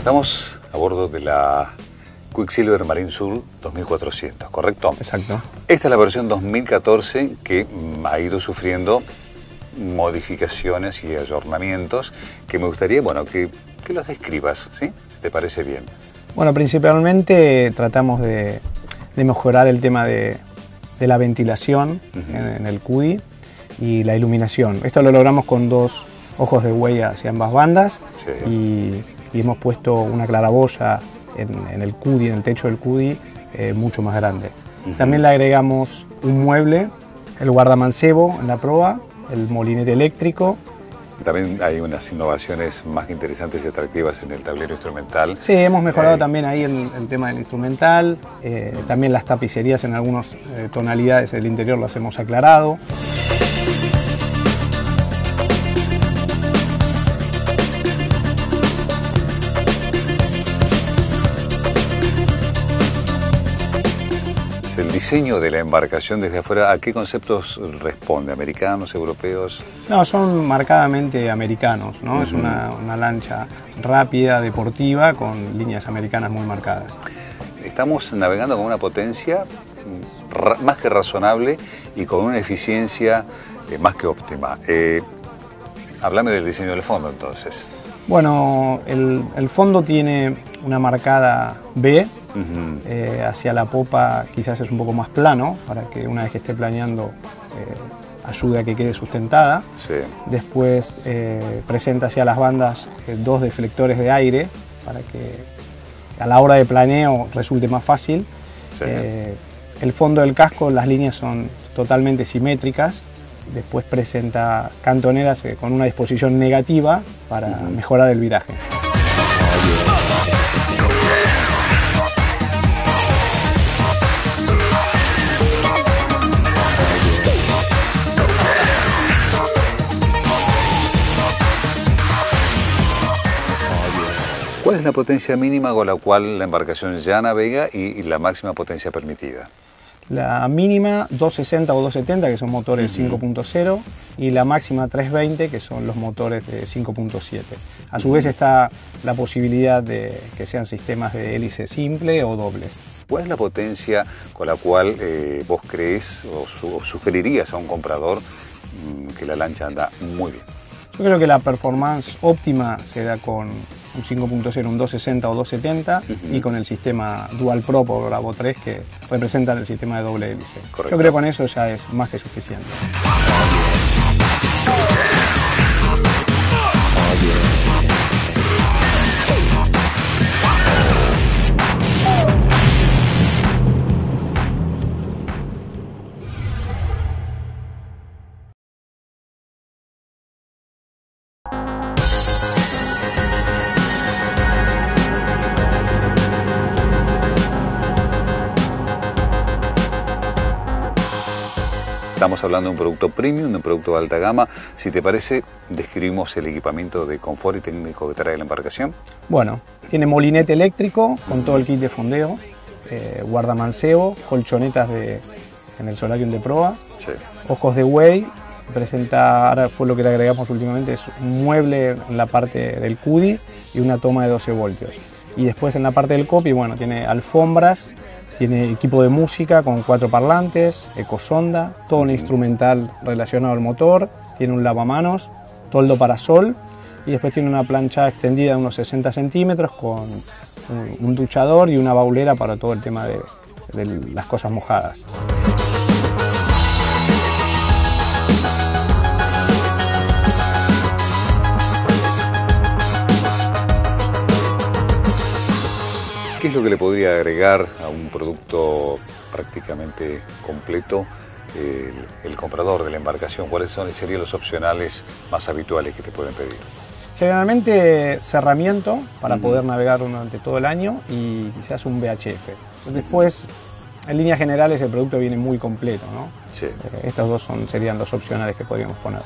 estamos a bordo de la Quicksilver Marine Sur 2400, ¿correcto? Exacto. Esta es la versión 2014 que mm, ha ido sufriendo modificaciones y ayornamientos que me gustaría, bueno, que, que los describas, ¿sí? Si te parece bien. Bueno, principalmente tratamos de, de mejorar el tema de, de la ventilación en, en el CUDI y la iluminación. Esto lo logramos con dos ojos de huella hacia ambas bandas Sí. y, y hemos puesto una claraboya en, en el CUDI, en el techo del CUDI, eh, mucho más grande. También le agregamos un mueble, el guardamancebo en la proa, el molinete eléctrico. También hay unas innovaciones más interesantes y atractivas en el tablero instrumental. Sí, hemos mejorado Eh, también ahí el, el tema del instrumental, eh, también las tapicerías en algunas eh, tonalidades del interior las hemos aclarado. El diseño de la embarcación desde afuera. ¿A qué conceptos responde? ¿Americanos, europeos? No, son marcadamente americanos, ¿no? Es una, una lancha rápida, deportiva, con líneas americanas muy marcadas. Estamos navegando con una potencia mm, más que razonable y con una eficiencia eh, más que óptima. Eh, háblame del diseño del fondo entonces. Bueno, el, el fondo tiene una marcada B, Eh, hacia la popa quizás es un poco más plano, para que una vez que esté planeando eh, ayude a que quede sustentada. Sí. Después eh, presenta hacia las bandas eh, dos deflectores de aire para que a la hora de planeo resulte más fácil. Sí. El fondo del casco, las líneas son totalmente simétricas. Después presenta cantoneras con una disposición negativa para mejorar el viraje. ¿Cuál es la potencia mínima con la cual la embarcación ya navega y, y la máxima potencia permitida? La mínima 260 o 270, que son motores 5.0, y la máxima 320, que son los motores de 5.7. A su vez está la posibilidad de que sean sistemas de hélice simple o doble. ¿Cuál es la potencia con la cual eh, vos crees o, su- o sugerirías a un comprador mm, que la lancha anda muy bien? Yo creo que la performance óptima se da con un 5.0, un 260 o 270 Ujú. y con el sistema Dual Prop o Bravo 3 que representan el sistema de doble hélice. Correcto. Yo creo que con eso ya es más que suficiente. Estamos hablando de un producto premium, de un producto de alta gama. Si te parece, describimos el equipamiento de confort y técnico que trae la embarcación. Bueno, tiene molinete eléctrico con todo el kit de fondeo, eh, guardamancebo, colchonetas de, en el solarium de proa, Sí. ojos de Way, presenta, ahora fue lo que le agregamos últimamente, es un mueble en la parte del CUDI y una toma de 12 voltios. Y después en la parte del copy, bueno, tiene alfombras, tiene equipo de música con cuatro parlantes, ecosonda, todo un instrumental relacionado al motor, tiene un lavamanos, toldo para sol y después tiene una plancha extendida de unos 60 centímetros con un, duchador y una baulera para todo el tema de- de las cosas mojadas. ¿Qué es lo que le podría agregar a un producto prácticamente completo el, el comprador de la embarcación? ¿Cuáles son, serían los opcionales más habituales que te pueden pedir? Generalmente cerramiento para poder navegar durante todo el año y quizás un VHF. Después, en líneas generales, el producto viene muy completo. ¿no? Sí. Eh, Estos dos son, serían los opcionales que podríamos poner.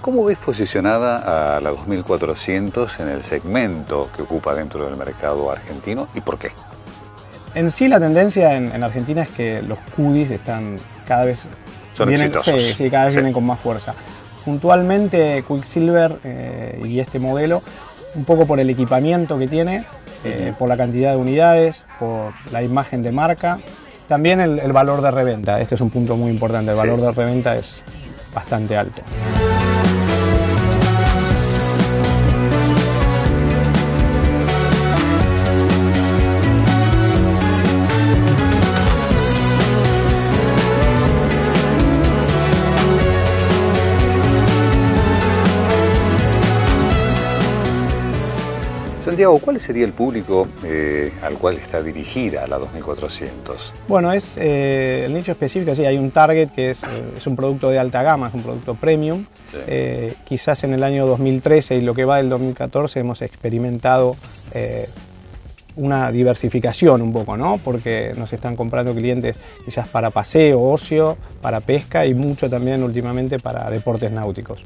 ¿Cómo ves posicionada a la 2400 en el segmento que ocupa dentro del mercado argentino y por qué? En sí, la tendencia en, en Argentina es que los CUDIs están cada vez. Son vienen, exitosos. Sí, sí, cada vez Sí. vienen con más fuerza. Puntualmente, Quicksilver eh, y este modelo, un poco por el equipamiento que tiene, eh, por la cantidad de unidades, por la imagen de marca, también el, valor de reventa. Este es un punto muy importante, el valor de reventa es bastante alto. Santiago, ¿cuál sería el público eh, al cual está dirigida la 2400? Bueno, es eh, el nicho específico, sí, hay un target que es, eh, es, un producto de alta gama, es un producto premium. quizás en el año 2013 y lo que va del 2014 hemos experimentado una diversificación un poco, ¿no? Porque nos están comprando clientes quizás para paseo, ocio, para pesca y mucho también últimamente para deportes náuticos.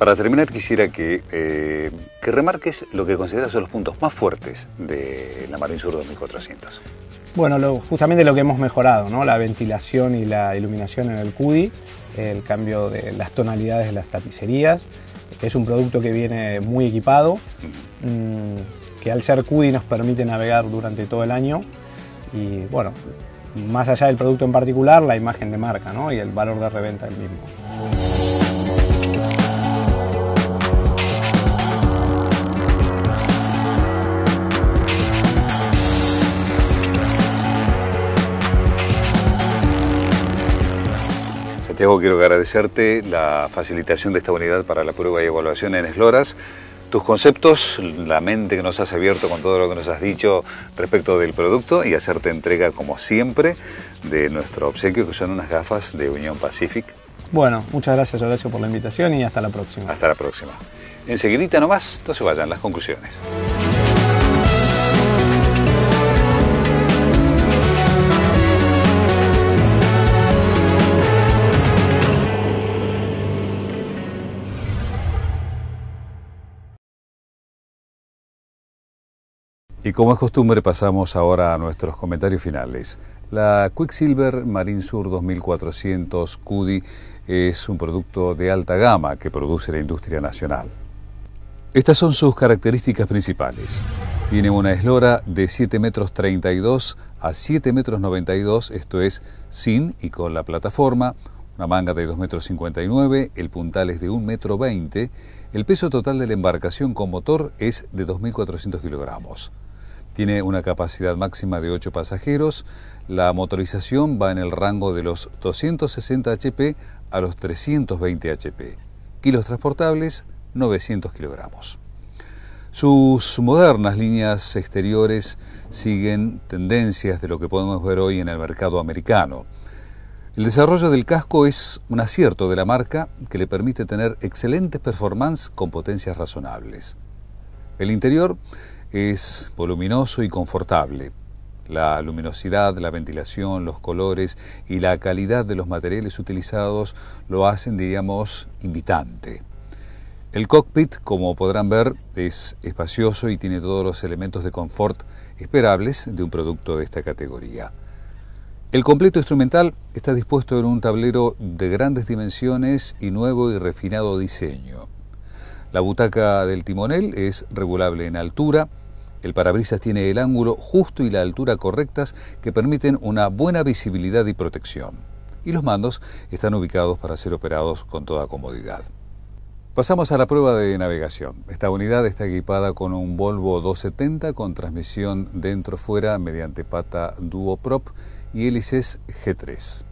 Para terminar, quisiera que, eh, que remarques lo que consideras son los puntos más fuertes de la Marine Sur 2400. Bueno, justamente lo que hemos mejorado, ¿no? la ventilación y la iluminación en el CUDI, el cambio de las tonalidades de las tapicerías. Es un producto que viene muy equipado, mm, que al ser CUDI nos permite navegar durante todo el año. Y bueno, más allá del producto en particular, la imagen de marca ¿no? y el valor de reventa del mismo. Santiago, quiero agradecerte la facilitación de esta unidad para la prueba y evaluación en Esloras, tus conceptos, la mente que nos has abierto con todo lo que nos has dicho respecto del producto y hacerte entrega, como siempre, de nuestro obsequio, que son unas gafas de Unión Pacific. Bueno, muchas gracias Horacio por la invitación y hasta la próxima. Hasta la próxima. Enseguidita nomás, no se vayan las conclusiones. Y como es costumbre pasamos ahora a nuestros comentarios finales. La Quicksilver Marine Sur 2400 CUDI es un producto de alta gama que produce la industria nacional. Estas son sus características principales. Tiene una eslora de 7 metros 32 a 7 metros 92, esto es sin y con la plataforma, una manga de 2 metros 59, el puntal es de 1 metro 20, el peso total de la embarcación con motor es de 2.400 kilogramos. Tiene una capacidad máxima de 8 pasajeros. La motorización va en el rango de los 260 HP a los 320 HP. Kilos transportables, 900 kilogramos. Sus modernas líneas exteriores siguen tendencias de lo que podemos ver hoy en el mercado americano. El desarrollo del casco es un acierto de la marca que le permite tener excelentes performance con potencias razonables. El interior es voluminoso y confortable. La luminosidad, la ventilación, los colores y la calidad de los materiales utilizados lo hacen, diríamos, invitante. El cockpit, como podrán ver, es espacioso y tiene todos los elementos de confort esperables de un producto de esta categoría. El completo instrumental está dispuesto en un tablero de grandes dimensiones y nuevo y refinado diseño. La butaca del timonel es regulable en altura, el parabrisas tiene el ángulo justo y la altura correctas que permiten una buena visibilidad y protección. Y los mandos están ubicados para ser operados con toda comodidad. Pasamos a la prueba de navegación. Esta unidad está equipada con un Volvo 270 con transmisión dentro-fuera mediante pata duoprop y hélices G3.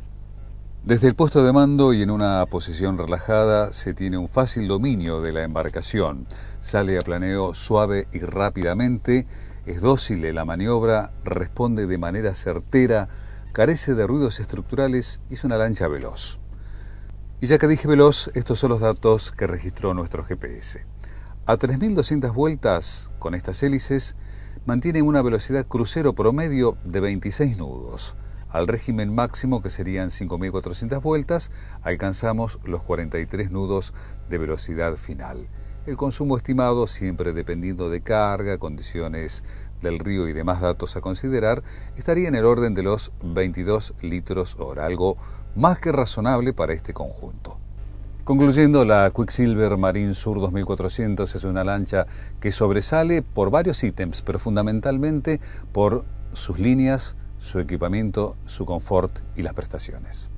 Desde el puesto de mando y en una posición relajada se tiene un fácil dominio de la embarcación. Sale a planeo suave y rápidamente, es dócil en la maniobra, responde de manera certera, carece de ruidos estructurales y es una lancha veloz. Y ya que dije veloz, estos son los datos que registró nuestro GPS. A 3.200 vueltas con estas hélices mantiene una velocidad crucero promedio de 26 nudos. Al régimen máximo, que serían 5.400 vueltas, alcanzamos los 43 nudos de velocidad final. El consumo estimado, siempre dependiendo de carga, condiciones del río y demás datos a considerar, estaría en el orden de los 22 litros hora, algo más que razonable para este conjunto. Concluyendo, la Quicksilver Marine Sur 2400 es una lancha que sobresale por varios ítems, pero fundamentalmente por sus líneas, su equipamiento, su confort y las prestaciones.